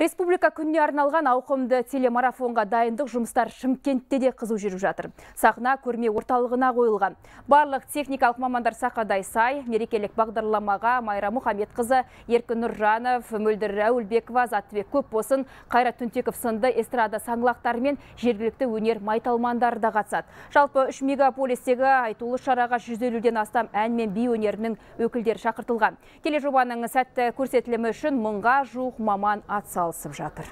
Республика күніне арналған ауқымды телемарафонға дайындық жұмыстар Шымкентте де қызу жүріп жатыр. Сахна көрме орталығына қойылған. Барлық техникалық мамандар сақадай сай, мерекелік бағдарламаға Майра Мұхамедқызы, Еркін Нұржанов, Мөлдір Әулбекова, Заттыбек Көпбосын, Қайрат Түнтеков сынды эстрада саңлақтары мен жергілікті өнер майталмандары да қатысады. Жалпы үш мегаполистегі айтулы шараға 150-ден астам ән мен би өнерінің өкілдері шақыртылған. Тележобаның сәтті көрсетілімі үшін мыңға жуық маман алысып жатыр